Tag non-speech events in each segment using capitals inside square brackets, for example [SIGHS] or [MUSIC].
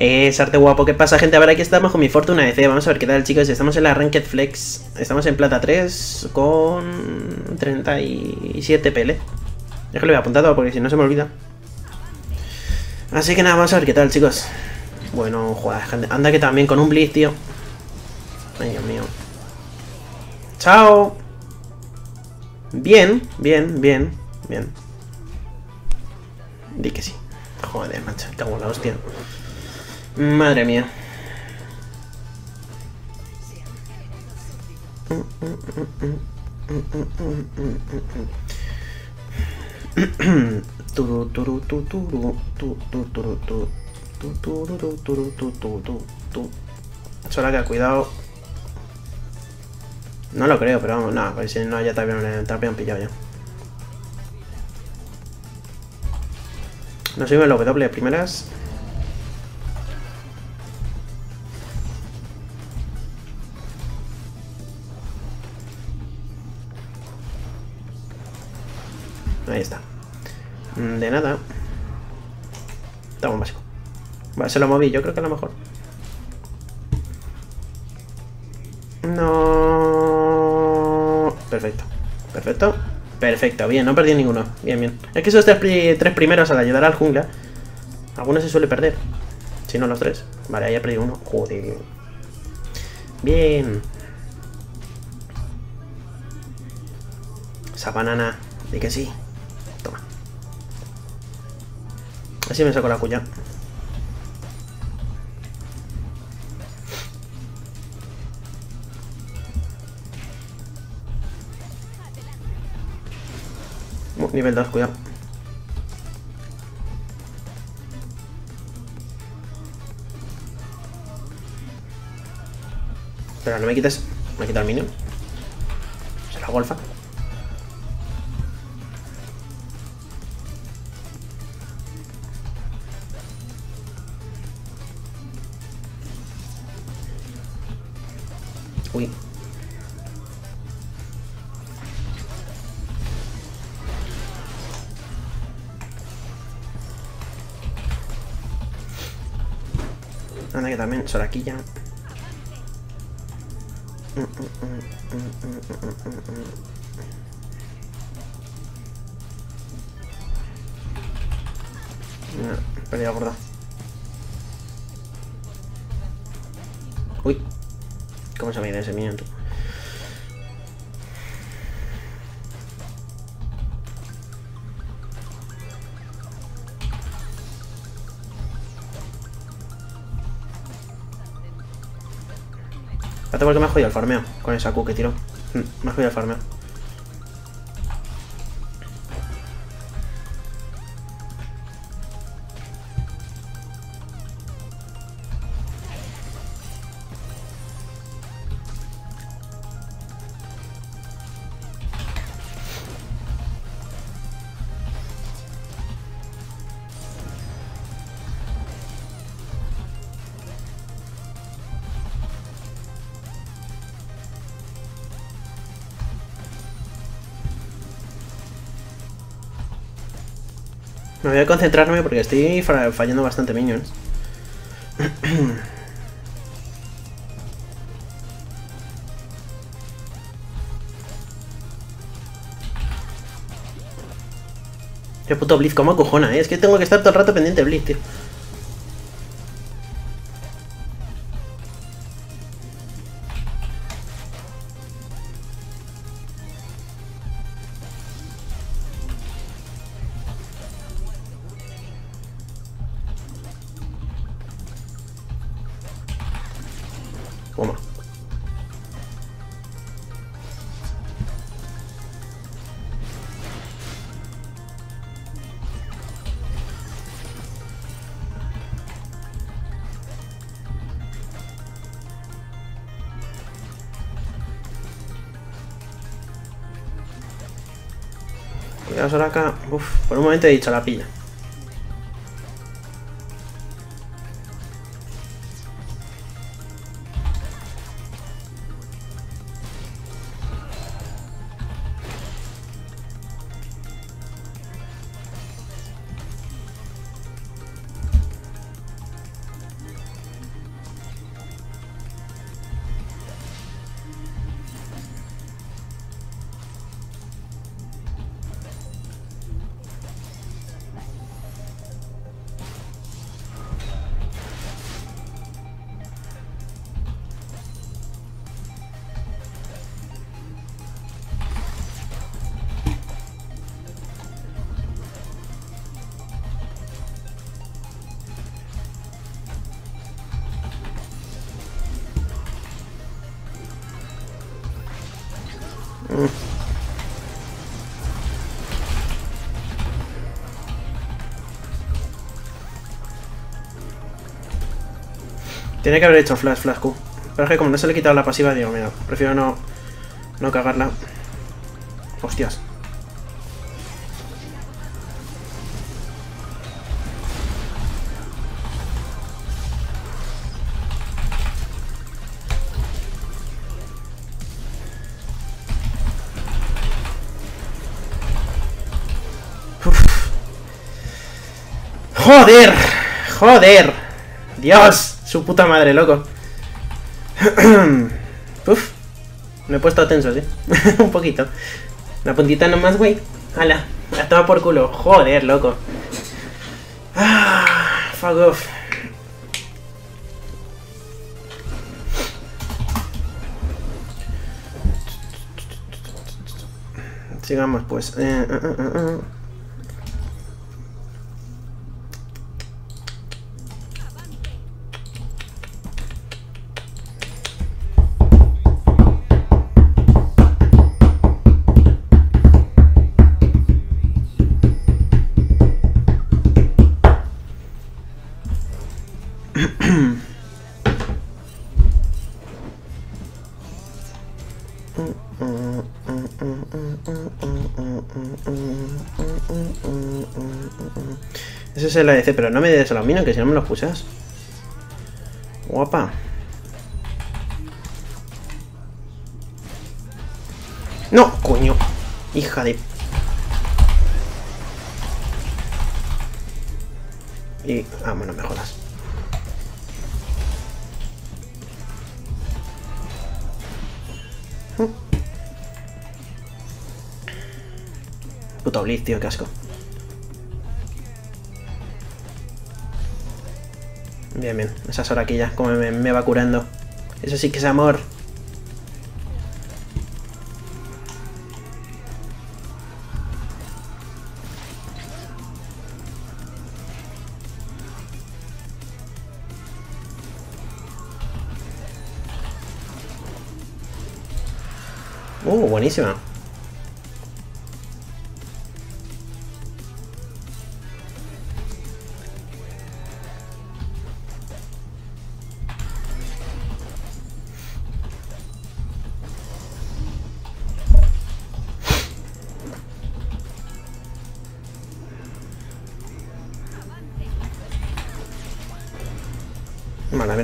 Eh, Sarte guapo, ¿qué pasa gente? A ver, aquí estamos con mi Fortuna DC, vamos a ver qué tal chicos, estamos en la Ranked Flex, estamos en plata 3 con 37 pele. Ya que lo apuntado porque si no se me olvida. Así que nada, vamos a ver qué tal chicos. Bueno, joder, anda que también con un blitz, tío. Ay, Dios mío. ¡Chao! Bien, bien, bien, bien. Di que sí. Joder, macho, cago en la hostia. Madre mía. Soraka, cuidado. No lo creo, pero vamos, no, pues si no, ya te habían, pillado ya. No sirve el W primeras. Ahí está. Mm, de nada. Estamos un básico. Vale, se lo moví, yo creo que a lo mejor. No. Perfecto. Perfecto. Perfecto, bien, no perdí ninguno. Bien, bien. Es que esos tres, tres primeros al ayudar al jungla, algunos se suele perder. Si no los tres. Vale, ahí he perdido uno. Joder. Bien. Esa banana. De que sí. Así me saco la cuya. Uh, nivel 2, cuidado. Espera, no me quites. Me quita el minion. Se la golfa. Anda que también, Soraquilla. No, perdí la gorda. Uy. ¿Cómo se me ha ido ese minion? Porque me ha jodido el farmeo con esa Q que tiró. Mm, Me ha jodido el farmeo. Me voy a concentrarme porque estoy fa- fallando bastante minions. [CLEARS THROAT] Qué puto Blitz, cómo cojona, ¿eh? Es que tengo que estar todo el rato pendiente de Blitz, tío. Por un momento he dicho la pilla. Tiene que haber hecho flash, flash Q. Pero es que como no se le he quitado la pasiva, digo, mira, prefiero no, no cagarla. Hostias. ¡Joder! ¡Joder! ¡Dios! Su puta madre, loco. [CLEARS THROAT] Uf. Me he puesto tenso, ¿sí? [LAUGHS] Un poquito. Una puntita nomás, güey. Hala. La toma por culo. Joder, loco. Ah, fuck off. Sigamos, pues. Eh, eh, eh, Ese es el ADC, pero no me des a los minos, que si no me los pusas. Guapa. No, coño. Hija de... Y... Ah, bueno, me jodas. Puto Blitz, tío, qué asco. Bien, bien. Esa soraquilla, como me, me va curando. Eso sí que es amor. Uh, buenísima.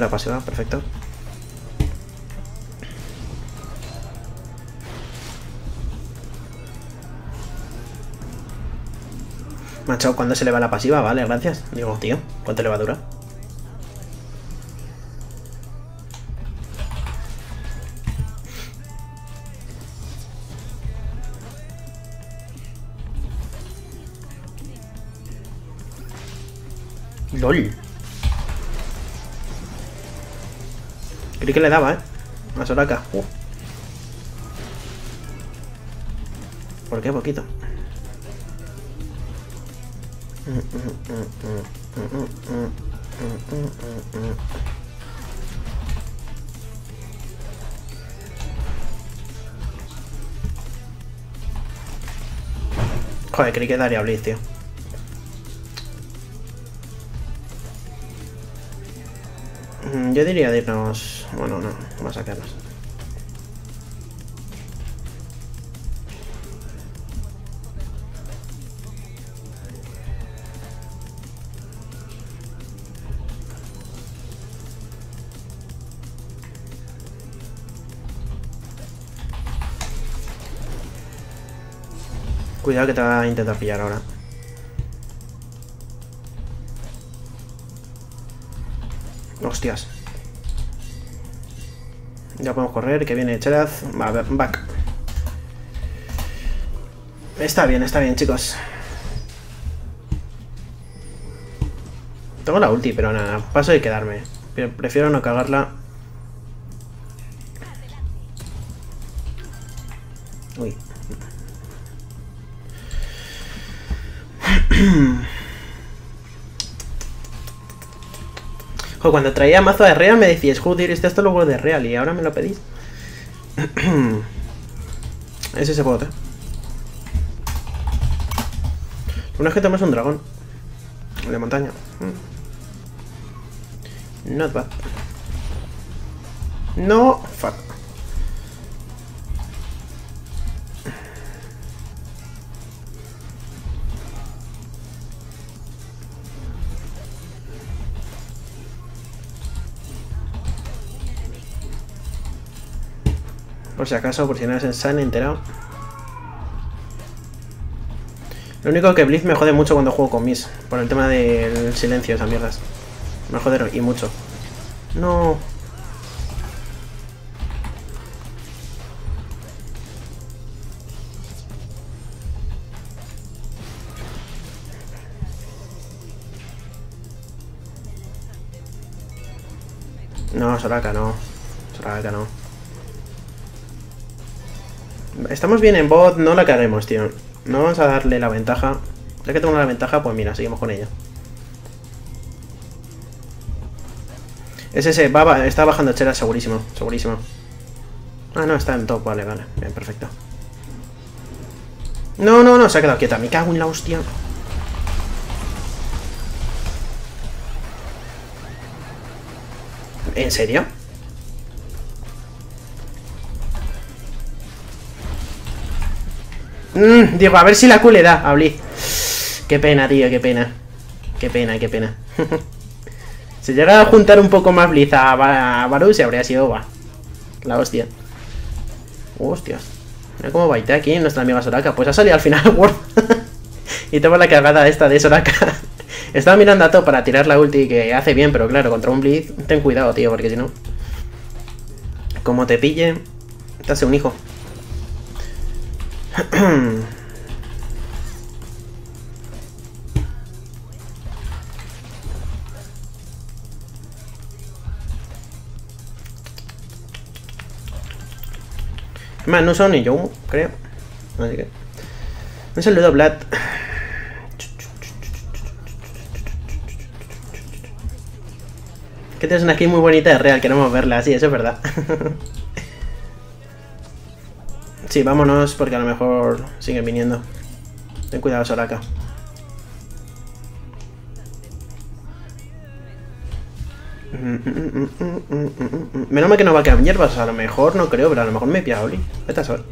Mira pasiva, perfecto. Macho, cuando se le va la pasiva? Vale, gracias. Digo, tío, ¿cuánto le va a durar? Que le daba, ¿eh? A Soraka. Uh. ¿Por qué poquito? Joder, creí que daría Blitz, tío. Mm, Yo diría de irnos... Bueno, no, vamos a sacarnos. Cuidado que te va a intentar pillar ahora. Hostias. Ya podemos correr, que viene Cheraz. Va, back. Está bien, está bien, chicos. Tengo la ulti, pero nada, paso de quedarme. Prefiero no cagarla. Cuando traía mazo de Real me decías, joder, este esto luego de Real y ahora me lo pedís. Es [CLEARS THROAT] ese bot, eh. Una que tenemos un dragón. De montaña. Mm. Not bad. No, fuck. Por si acaso, por si no se han enterado. Lo único que Blitz me jode mucho cuando juego con Miss. Por el tema del silencio, esas mierdas. Me jode y mucho. No. No, Soraka no. Soraka no. Estamos bien en bot, no la cagaremos, tío. No vamos a darle la ventaja. Ya que tengo la ventaja, pues mira, seguimos con ella. Es ese, va, está bajando Chera segurísimo, segurísimo. Ah, no, está en top, vale, vale. Bien, perfecto. No, no, no, se ha quedado quieta. Me cago en la hostia. ¿En serio? Mm, digo, a ver si la Q le da a Blitz. Qué pena, tío, qué pena. Qué pena, qué pena. [LAUGHS] si llega a juntar un poco más Blitz a, Varus, habría sido va. La hostia. Hostias. Mira cómo baita aquí nuestra amiga Soraka. Pues ha salido al final World. [LAUGHS] y tengo la cagada esta de Soraka. [LAUGHS] Estaba mirando a todo para tirar la ulti que hace bien, pero claro, contra un Blitz, ten cuidado, tío, porque si no... Como te pille, te hace un hijo. Más, no son ni yo, creo. Así que. Un saludo, Vlad. Que tienes una skin muy bonita de real, queremos verla, sí, eso es verdad. [LAUGHS] Sí, vámonos porque a lo mejor siguen viniendo. Ten cuidado, Soraka. Menos mal que no va a quedar hierbas, a lo mejor no creo, pero a lo mejor me pilla Oli. Vete a saber.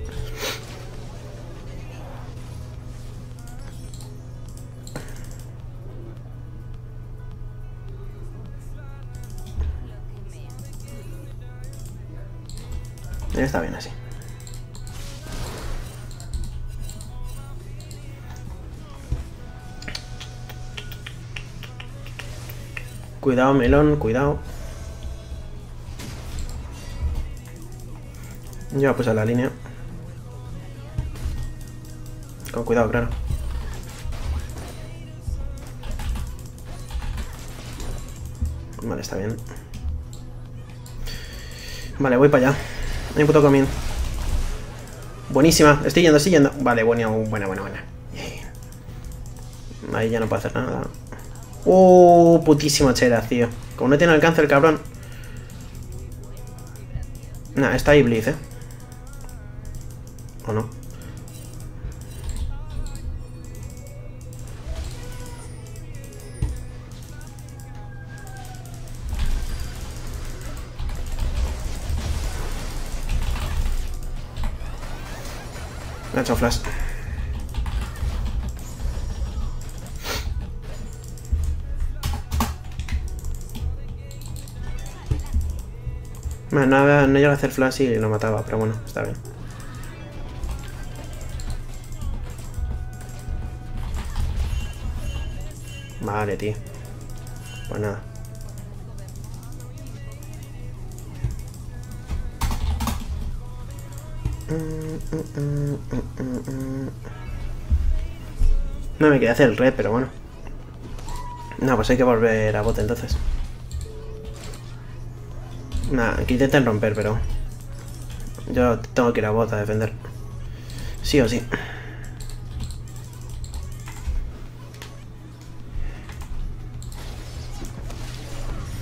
Está bien así. Cuidado, melón, cuidado. Ya pues a la línea. Con cuidado, claro. Vale, está bien. Vale, voy para allá. Hay puto comín. Buenísima. Estoy yendo, estoy yendo. Vale, buena, buena, buena, buena. Ahí ya no puedo hacer nada. Uh, putísimo chera, tío. Como no tiene alcance el cabrón. Nah, está ahí Blitz, ¿eh? ¿O no? Me ha flash. No, no, no llega a hacer flash y lo mataba, pero bueno, está bien. Vale, tío. Pues nada. No me quería hacer el red, pero bueno. No, pues hay que volver a bote entonces. Nada, que intenten romper, pero... Yo tengo que ir a bot a defender. Sí o sí.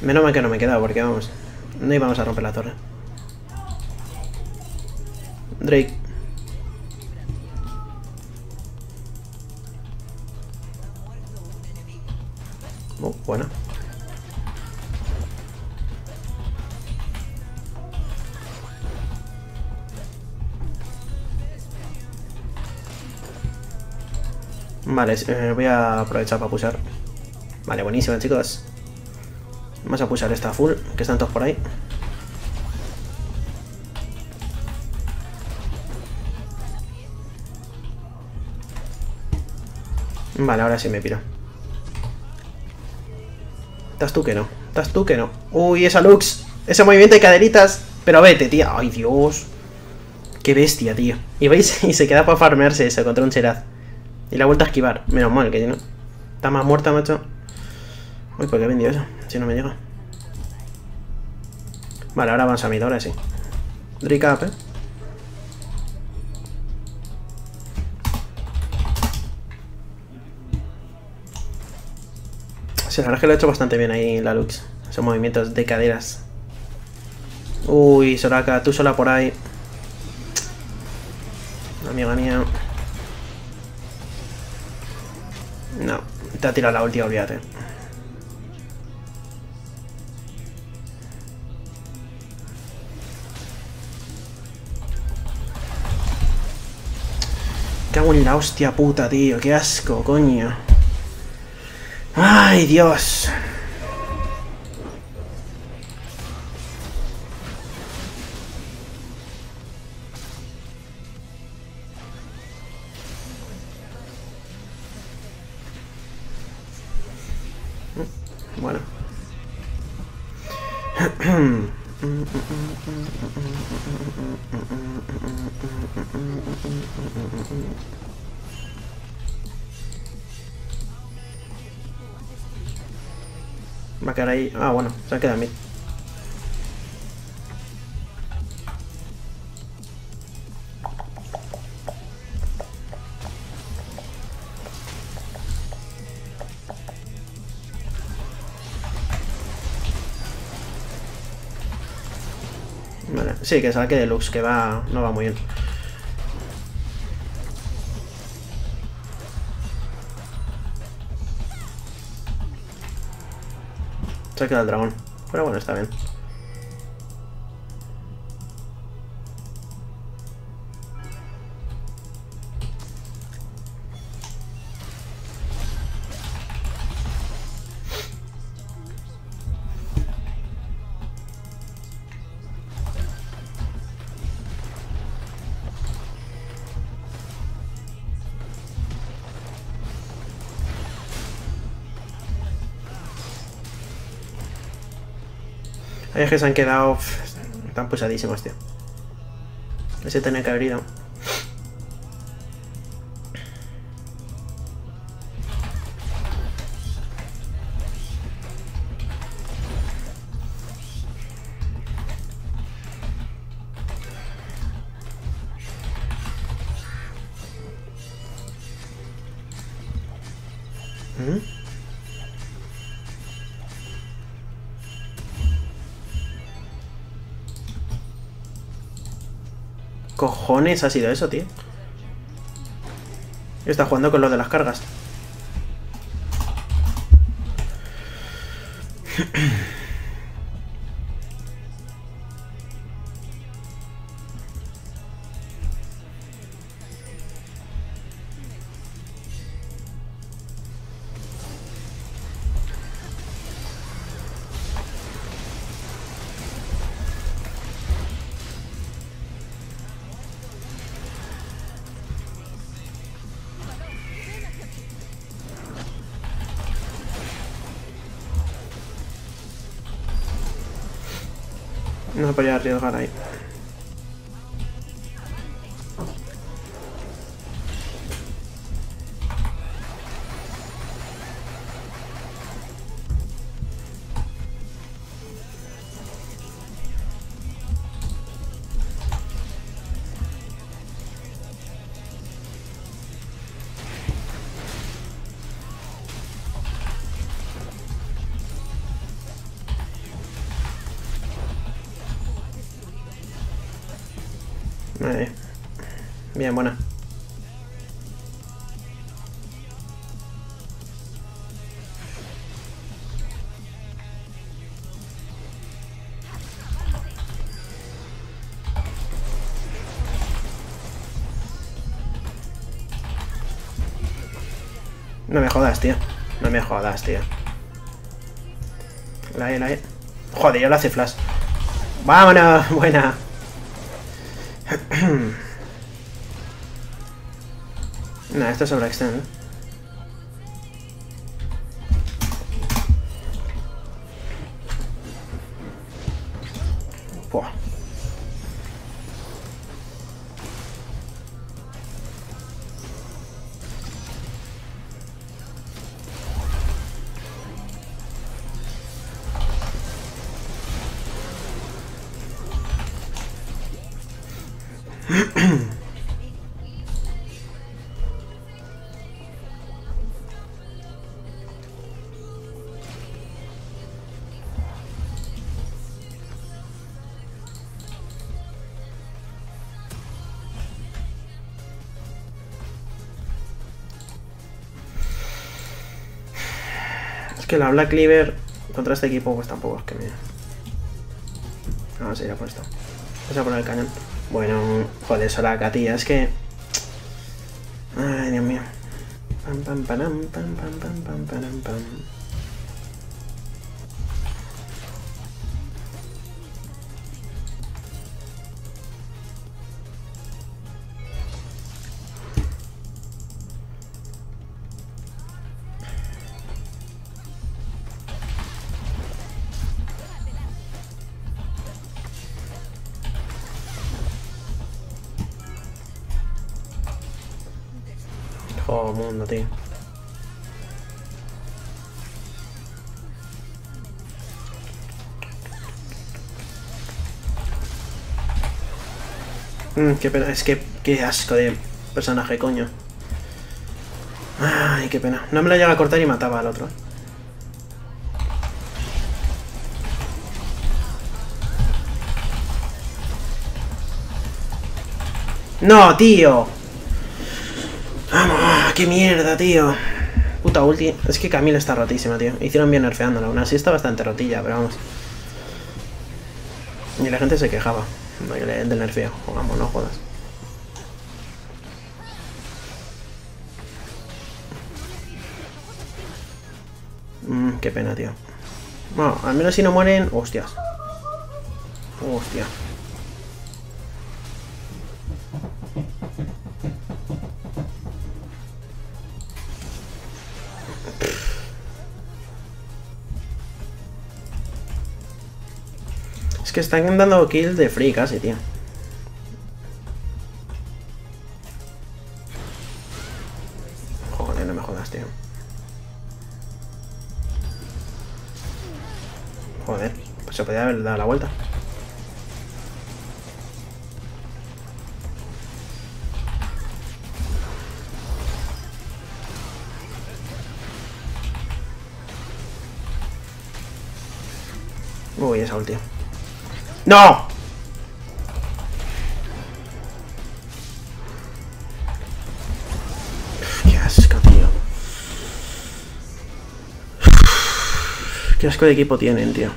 Menos mal que no me he quedado, porque vamos... No íbamos a romper la torre. Drake. Vale, eh, voy a aprovechar para pulsar. Vale, buenísimo, chicos. Vamos a pulsar esta full, que están todos por ahí. Vale, ahora sí me piro. ¿Estás tú que no? ¿Estás tú que no? Uy, esa Lux. Ese movimiento de caderitas. Pero vete, tía. Ay, Dios. Qué bestia, tío. Y veis, [LAUGHS] y se queda para farmearse eso contra un. Y la vuelta a esquivar. Menos mal que no. Está más muerta, macho. Uy, ¿por qué he vendido eso? Si no me llega. Vale, ahora vamos a mid, ahora sí. Drake up, eh. Sí, la verdad es que lo ha hecho bastante bien ahí la Lux. Esos movimientos de caderas. Uy, Soraka, tú sola por ahí. Amiga mía. No, te ha tirado la última, olvídate. Cago en la hostia puta, tío. Qué asco, coño. Ay, Dios. Bueno. Va a quedar ahí. Ah, bueno, se ha quedado a mí. Sí, que saque deluxe, que va. no va muy bien. Se ha quedado el dragón. Pero bueno, está bien. Hay que se han quedado tan pusadísimos, tío. Ese tenía que haber ido. Cojones ha sido eso, tío? Está jugando con lo de las cargas. No podía arriesgar. Ahí. Buena. No me jodas, tío. No me jodas, tío. La E, la E. Joder, yo lo hace flash. ¡Vámonos! [LAUGHS] Buena. [CLEARS THROAT] nah, esto es sobre extend, que la Black Cleaver contra este equipo pues tampoco es que me... Vamos a ir a por esto. Vamos a poner el cañón. Bueno, joder, Soraka, tía, es que... Ay, Dios mío. Pam, pam, panam, pam, pam, pam, pam, panam, pam. Joder, mundo, tío. Mm, qué pena, es que qué asco de personaje, coño. Ay, qué pena. No me lo llega a cortar y mataba al otro. No, tío. Qué mierda, tío. Puta ulti. Es que Camila está rotísima, tío. Hicieron bien nerfeándola. Aún así está bastante rotilla, pero vamos. Y la gente se quejaba del nerfeo. Vamos, no jodas. Mmm, qué pena, tío. Bueno, al menos si no mueren... Hostias. Hostia. Que están dando kills de free casi, tío. Joder, no me jodas, tío. Joder, pues se podía haber dado la vuelta. Uy, esa ulti. ¡No! Qué asco, tío. Qué asco de equipo tienen, tío.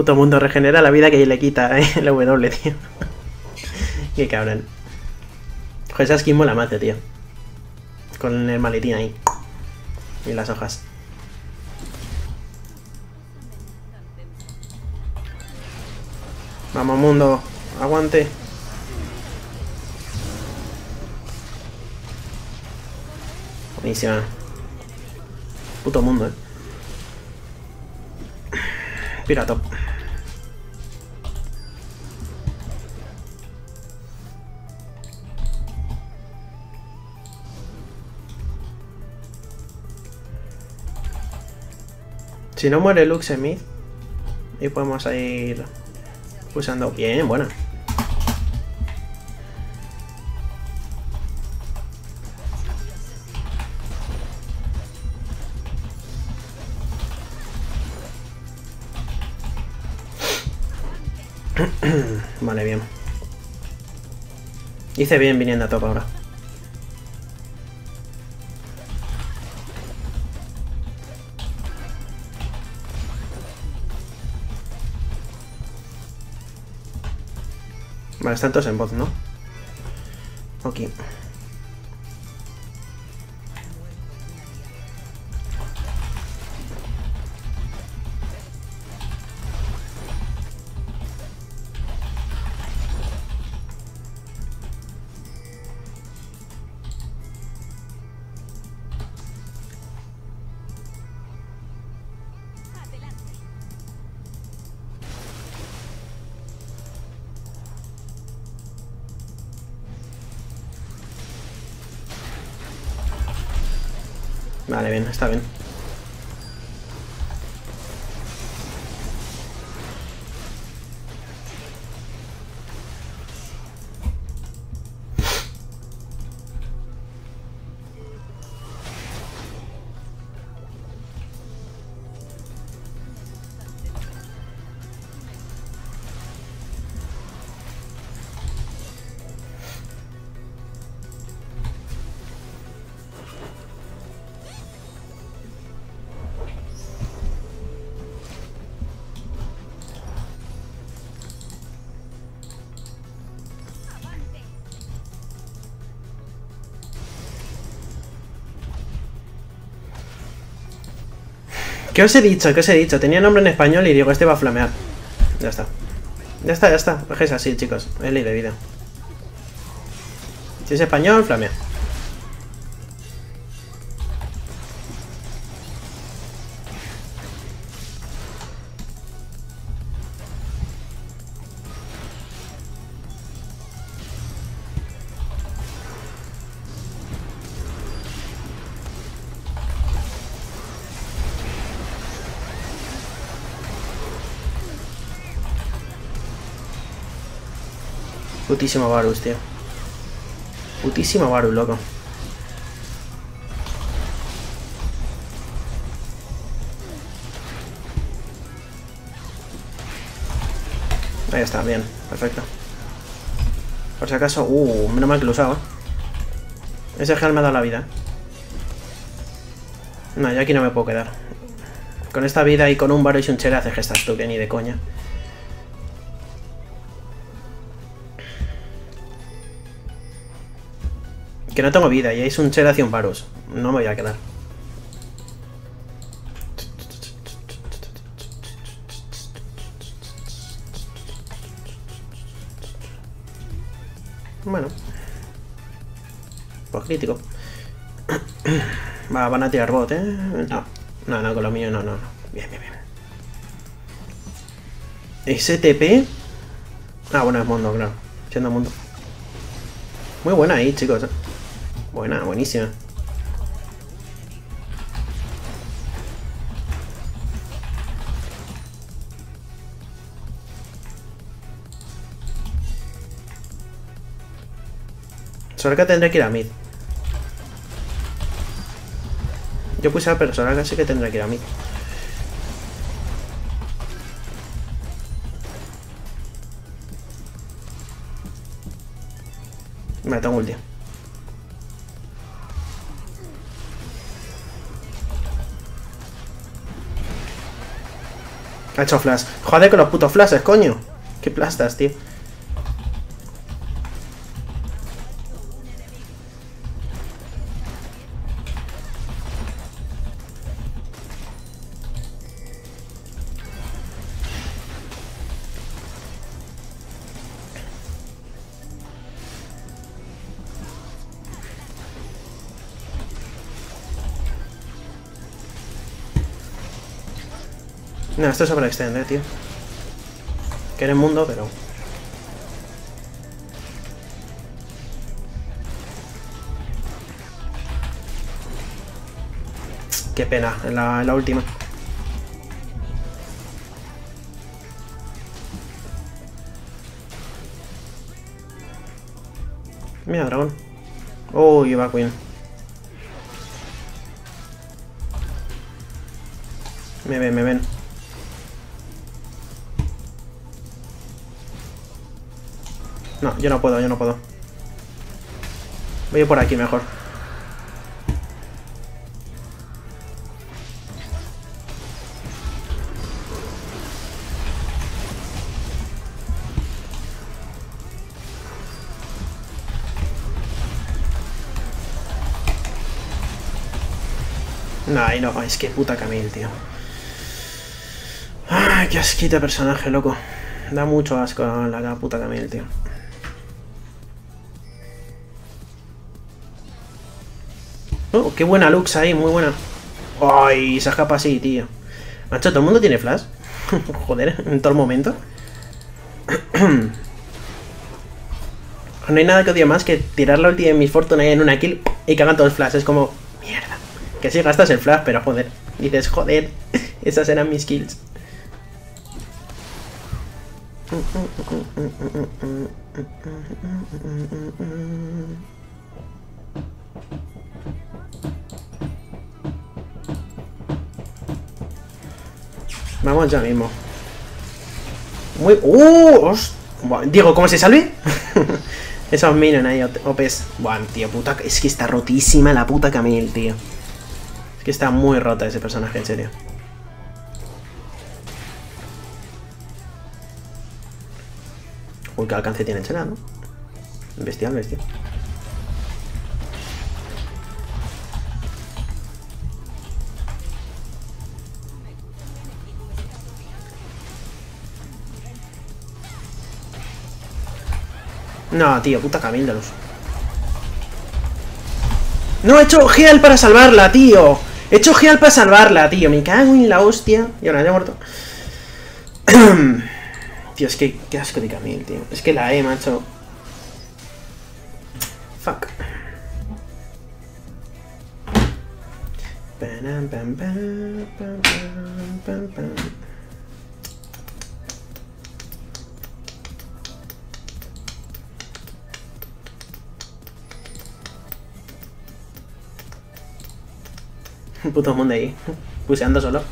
Puto mundo regenera la vida que le quita ¿eh? [LAUGHS] la W, tío. Qué cabrón. Joder, esa skin mola mate, tío. Con el maletín ahí. Y las hojas. Vamos, mundo. Aguante. Buenísima. Puto mundo, eh. Pirata. Si no muere Lux mid, y podemos ir usando bien, bueno. [CLEARS THROAT] vale, bien. Hice bien viniendo a top ahora. Vale, están todos en bot, ¿no? Ok. Vale, ¿Qué os he dicho? ¿Qué os he dicho? Tenía nombre en español y digo, este va a flamear. Ya está. Ya está, ya está. Es así, chicos. Es ley de vida. Si es español, flamea. Putísimo Varus, tío. Putísimo Varus, loco. Ahí está, bien, perfecto. Por si acaso... Uh, menos mal que lo usaba. Ese gel me ha dado la vida. No, yo aquí no me puedo quedar. Con esta vida y con un Varus y un Chere hace gestas tú, que ni de coña. Que no tengo vida y es un un Varus. No me voy a quedar. Bueno. Pues crítico. Va, van a tirar bot, ¿eh? No. No, no, con lo mío no, no, no. Bien, bien, bien. STP. Ah, bueno, es mundo, claro. Siendo mundo. Muy buena ahí, chicos. Buena, buenísima. Soraka tendré que ir a mid. Yo puse a pero Soraka sí que tendré que ir a mid. Me tengo. Ha hecho flash. Joder con los putos flashes, coño. Qué plastas, tío. No, esto es sobre extender, tío. Que en el mundo, pero... Qué pena, en la, última. Mira, dragón. Uy, va Queen. Me ven, me ven. No, yo no puedo, yo no puedo. Voy por aquí mejor. Ay, no, es que puta Camille, tío. Ay, qué asquita personaje, loco. Da mucho asco la puta Camille, tío. Oh, qué buena Lux ahí, muy buena. Ay, se escapa así, tío. Macho, ¿todo el mundo tiene flash? [LAUGHS] Joder, en todo el momento. [CLEARS THROAT] no hay nada que odie más que tirar la ulti de Miss Fortune ahí en una kill y que hagan todos flash. Es como, mierda. Que sí gastas el flash, pero joder. Dices, joder, [LAUGHS] esas eran mis kills. Vamos ya mismo. Muy... ¡Uh! Digo, ¿cómo se salve? [LAUGHS] Esos minions ahí, OPs. Buah, tío, puta... Es que está rotísima la puta Camille, tío. Es que está muy rota ese personaje, en serio. Uy, qué alcance tiene Chela, ¿no? Bestial, bestial. No, tío, puta Camille No, he hecho Heal para salvarla, tío. He hecho Heal para salvarla, tío. Me cago en la hostia. Y ahora ya he muerto. [CLEARS THROAT] tío, es que qué asco de Camille, tío. Es que la he, macho. Fuck. [LAUGHS] puto mundo ahí, puseando solo.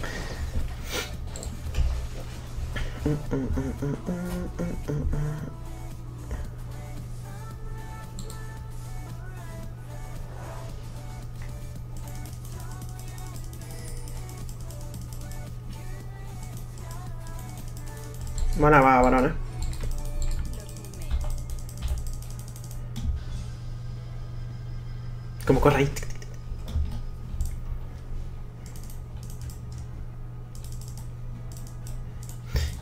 Bueno, va, varón, eh. Como corre ahí.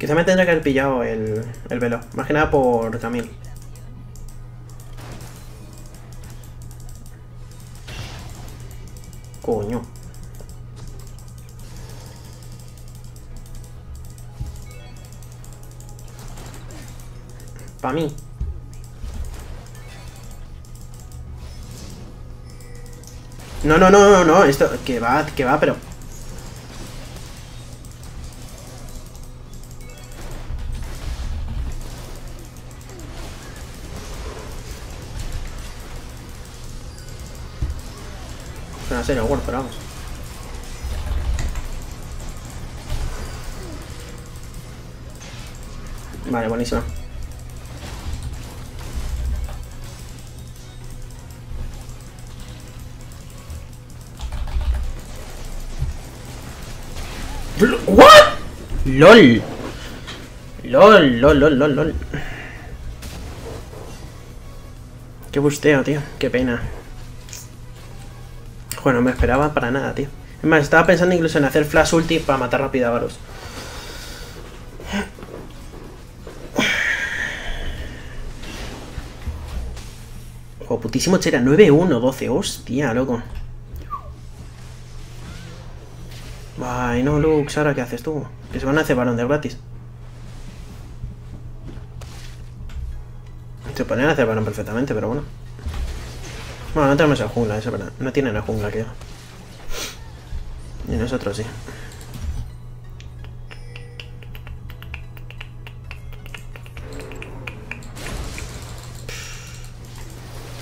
Quizá me tendría que haber pillado el, el velo. Más que nada por Camille. Coño. Pa' mí. No, no, no, no, no, esto, que va, que va, pero... vamos. Vale, buenísimo. ¿What? LOL. LOL, LOL, LOL, LOL, LOL. Qué busteo, tío. Qué pena. Bueno, me esperaba para nada, tío. Es más, estaba pensando incluso en hacer flash ulti para matar rápido a Varus. Oh, putísimo chera. 9-1, 12. Hostia, loco. Ay, no, Lux, ¿ahora qué haces tú? Que se van a hacer varón de gratis. Se ponen a hacer varón perfectamente, pero bueno. Bueno, no tenemos el jungla, eso es verdad. No tienen el jungla, que Y nosotros sí.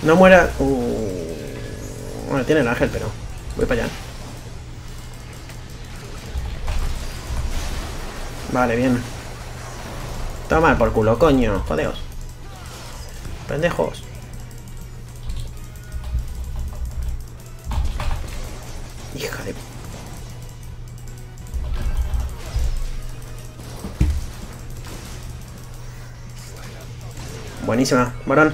No muera... Uh... Bueno, tiene el ángel, pero... Voy para allá. Vale, bien. Toma por culo, coño. Jodeos. Pendejos. Buenísima, varón.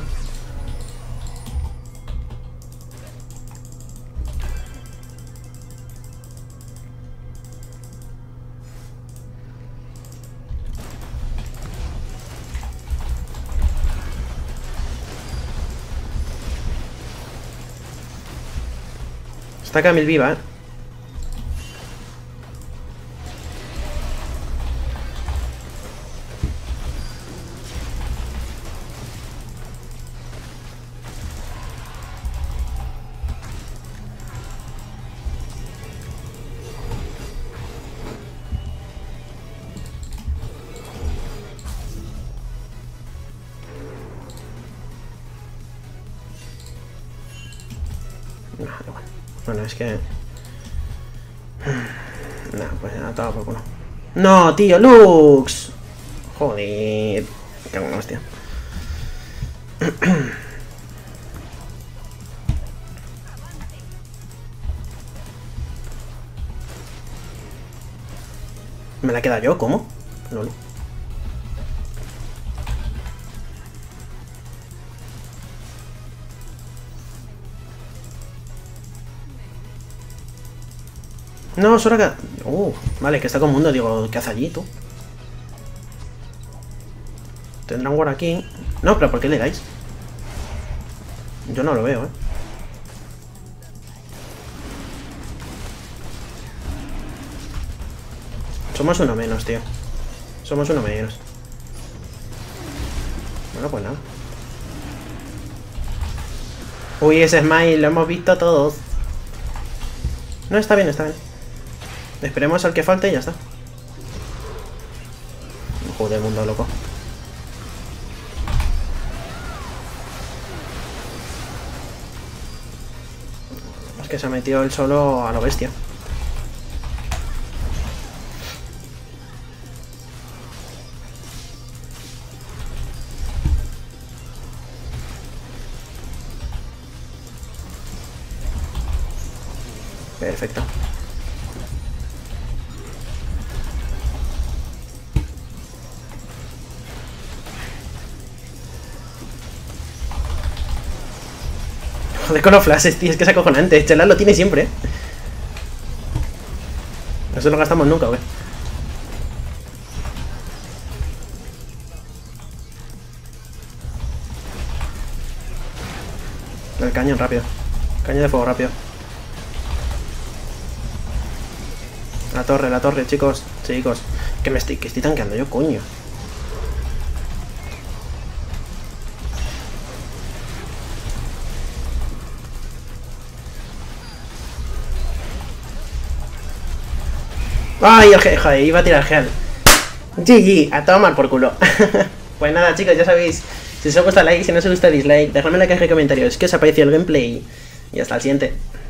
Está Camil viva, ¿eh? Que... [SIGHS] No, pues nada, todo por culo. ¡No, tío! ¡Lux! Joder. Qué buena hostia. [CLEARS THROAT] ¿Me la queda yo? ¿Cómo? Lol. No, Soraka... Uh, vale, que está con mundo. Digo, ¿qué hace allí, tú? Tendrá un guard aquí. No, pero ¿por qué le dais? Yo no lo veo, ¿eh? Somos uno menos, tío. Somos uno menos. Bueno, pues nada. Uy, ese smile, lo hemos visto todos. No, está bien, está bien. Esperemos al que falte y ya está. Joder, mundo loco. Es que se ha metido él solo a lo bestia. Perfecto. Joder con los tío, es que es acojonante. Chelar lo tiene siempre. Eso no gastamos nunca, güey. El cañón rápido. Cañón de fuego rápido. La torre, la torre, chicos. Chicos. Que me estoy, que estoy tanqueando yo, coño. ¡Ay, el Joder, iba a tirar gel. GG, a tomar por culo. [LAUGHS] pues nada, chicos, ya sabéis. Si os ha gustado like, si no os gusta dislike, dejadme en la caja de comentarios qué os ha parecido el gameplay. Y hasta el siguiente.